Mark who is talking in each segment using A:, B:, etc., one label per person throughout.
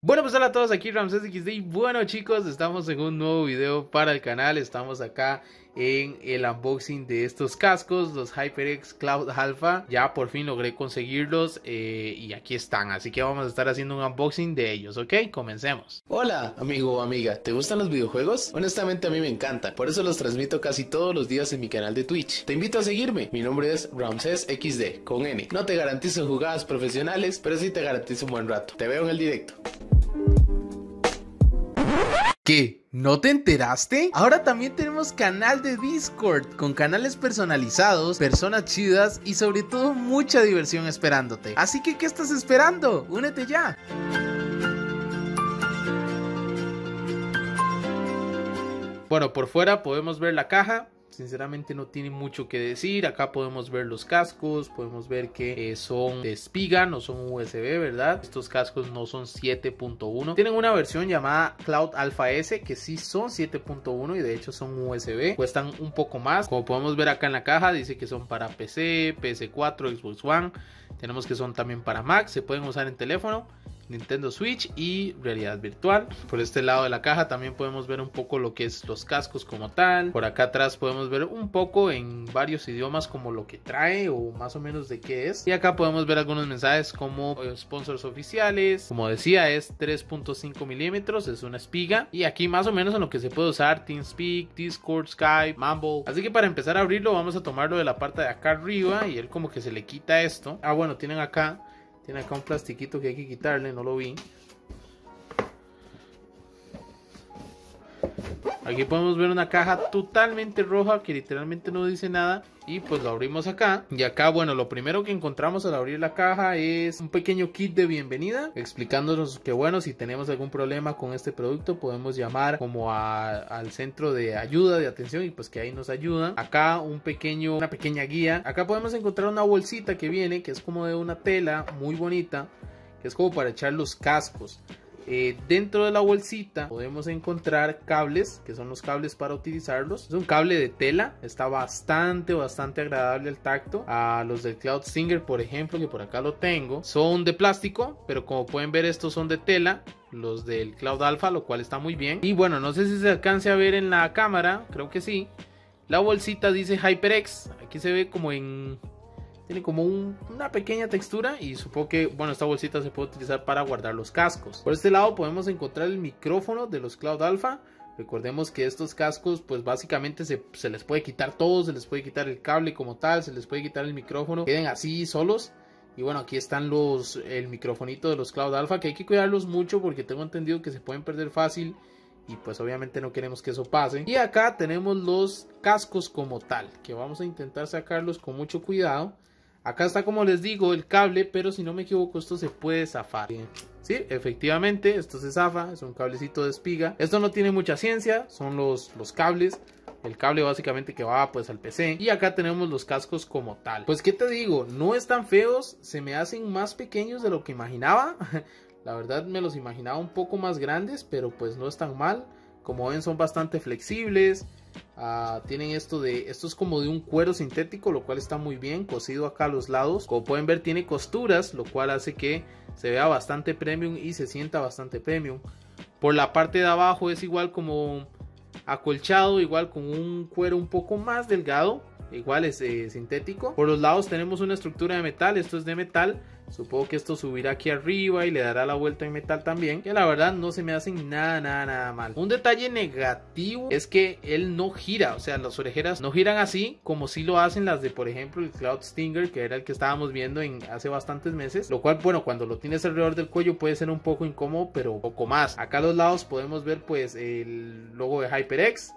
A: Bueno pues hola a todos aquí Ramses XD y bueno chicos estamos en un nuevo video para el canal estamos acá en el unboxing de estos cascos, los HyperX Cloud Alpha. Ya por fin logré conseguirlos eh, y aquí están. Así que vamos a estar haciendo un unboxing de ellos, ¿ok? Comencemos.
B: Hola, amigo o amiga, ¿te gustan los videojuegos? Honestamente a mí me encantan, por eso los transmito casi todos los días en mi canal de Twitch. Te invito a seguirme, mi nombre es Ramses XD, con N. No te garantizo jugadas profesionales, pero sí te garantizo un buen rato. Te veo en el directo.
A: ¿Qué? ¿No te enteraste? Ahora también tenemos canal de Discord con canales personalizados, personas chidas y sobre todo mucha diversión esperándote. Así que, ¿qué estás esperando? Únete ya. Bueno, por fuera podemos ver la caja, sinceramente no tiene mucho que decir. Acá podemos ver los cascos, podemos ver que eh, son de espiga, no son USB, ¿verdad? Estos cascos no son 7.1. Tienen una versión llamada Cloud Alpha S que sí son 7.1 y de hecho son USB. Cuestan un poco más. Como podemos ver acá en la caja, dice que son para PC, PS4, Xbox One. Tenemos que son también para Mac, se pueden usar en teléfono. Nintendo Switch y realidad virtual. Por este lado de la caja también podemos ver un poco lo que es los cascos como tal. Por acá atrás podemos ver un poco en varios idiomas como lo que trae o más o menos de qué es. Y acá podemos ver algunos mensajes como eh, sponsors oficiales. Como decía es 3.5 milímetros, es una espiga. Y aquí más o menos en lo que se puede usar TeamSpeak, Discord, Skype, Mumble. Así que para empezar a abrirlo vamos a tomarlo de la parte de acá arriba y él como que se le quita esto. Ah bueno, tienen acá tiene acá un plastiquito que hay que quitarle, no lo vi. Aquí podemos ver una caja totalmente roja que literalmente no dice nada. Y pues lo abrimos acá. Y acá, bueno, lo primero que encontramos al abrir la caja es un pequeño kit de bienvenida. Explicándonos que bueno, si tenemos algún problema con este producto podemos llamar como al centro de ayuda, de atención. Y pues que ahí nos ayudan. Acá un pequeño, una pequeña guía. Acá podemos encontrar una bolsita que viene, que es como de una tela muy bonita. Que es como para echar los cascos. Eh, dentro de la bolsita podemos encontrar cables, que son los cables para utilizarlos. Es un cable de tela, está bastante, bastante agradable el tacto. A los del Cloud Singer, por ejemplo, que por acá lo tengo, son de plástico, pero como pueden ver estos son de tela. Los del Cloud Alpha, lo cual está muy bien. Y bueno, no sé si se alcance a ver en la cámara, creo que sí. La bolsita dice HyperX, aquí se ve como en tiene como una pequeña textura y supongo que, bueno, esta bolsita se puede utilizar para guardar los cascos. Por este lado podemos encontrar el micrófono de los Cloud Alpha. Recordemos que estos cascos, pues básicamente se, se, les puede quitar todo, se les puede quitar el cable como tal, se les puede quitar el micrófono, queden así solos. Y bueno, aquí están los, el microfonito de los Cloud Alpha, que hay que cuidarlos mucho porque tengo entendido que se pueden perder fácil. Y pues obviamente no queremos que eso pase. Y acá tenemos los cascos como tal, que vamos a intentar sacarlos con mucho cuidado. Acá está como les digo el cable, pero si no me equivoco esto se puede zafar. Sí, efectivamente, esto se zafa, es un cablecito de espiga. Esto no tiene mucha ciencia, son los, los cables. El cable básicamente que va pues al PC. Y acá tenemos los cascos como tal. Pues qué te digo, no están feos, se me hacen más pequeños de lo que imaginaba. La verdad me los imaginaba un poco más grandes, pero pues no están mal. Como ven son bastante flexibles. Ah, tienen esto de, esto es como de un cuero sintético, lo cual está muy bien, cosido acá a los lados. Como pueden ver tiene costuras, lo cual hace que se vea bastante premium y se sienta bastante premium. Por la parte de abajo es igual como acolchado, igual con un cuero un poco más delgado, igual es eh, sintético. Por los lados tenemos una estructura de metal, esto es de metal Supongo que esto subirá aquí arriba y le dará la vuelta en metal también. Que la verdad no se me hacen nada, nada, nada mal. Un detalle negativo es que él no gira. O sea, las orejeras no giran así como si lo hacen las de, por ejemplo, el Cloud Stinger, que era el que estábamos viendo en hace bastantes meses. Lo cual, bueno, cuando lo tienes alrededor del cuello puede ser un poco incómodo, pero poco más. Acá a los lados podemos ver pues el logo de HyperX.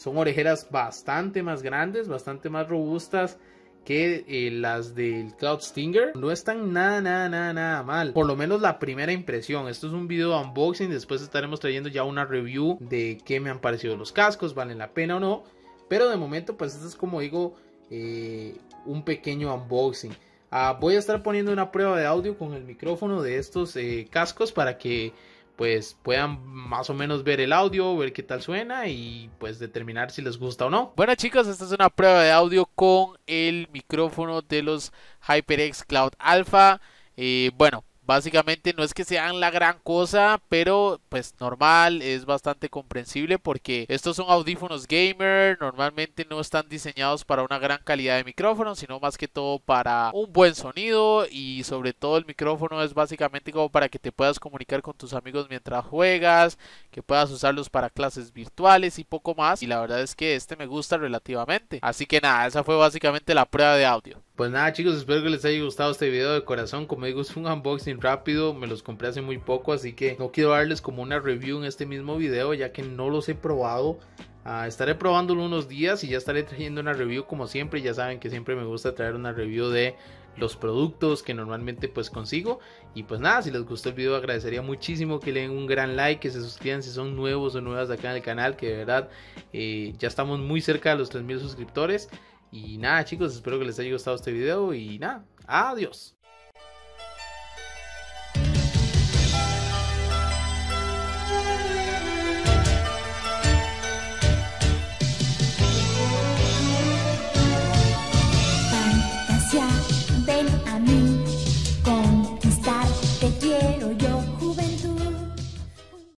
A: Son orejeras bastante más grandes, bastante más robustas que eh, las del Cloud Stinger no están nada, nada, nada, nada mal. Por lo menos la primera impresión. Esto es un video de unboxing. Después estaremos trayendo ya una review de qué me han parecido los cascos, valen la pena o no. Pero de momento, pues esto es como digo, eh, un pequeño unboxing. Ah, voy a estar poniendo una prueba de audio con el micrófono de estos eh, cascos para que pues puedan más o menos ver el audio, ver qué tal suena y pues determinar si les gusta o no. Bueno chicos, esta es una prueba de audio con el micrófono de los HyperX Cloud Alpha. Eh, bueno, básicamente no es que sean la gran cosa, pero pues normal, es bastante comprensible porque estos son audífonos gamer, normalmente no están diseñados para una gran calidad de micrófono, sino más que todo para un buen sonido y sobre todo el micrófono es básicamente como para que te puedas comunicar con tus amigos mientras juegas, que puedas usarlos para clases virtuales y poco más y la verdad es que este me gusta relativamente. Así que nada, esa fue básicamente la prueba de audio. Pues nada chicos, espero que les haya gustado este video de corazón. Como digo, es un unboxing rápido, me los compré hace muy poco, así que no quiero darles como una review en este mismo video, ya que no los he probado. Uh, estaré probándolo unos días y ya estaré trayendo una review como siempre. Ya saben que siempre me gusta traer una review de los productos que normalmente pues consigo. Y pues nada, si les gustó el video agradecería muchísimo que le den un gran like, que se suscriban si son nuevos o nuevas acá en el canal, que de verdad eh, ya estamos muy cerca de los 3000 suscriptores. Y nada chicos, espero que les haya gustado este video y nada, adiós.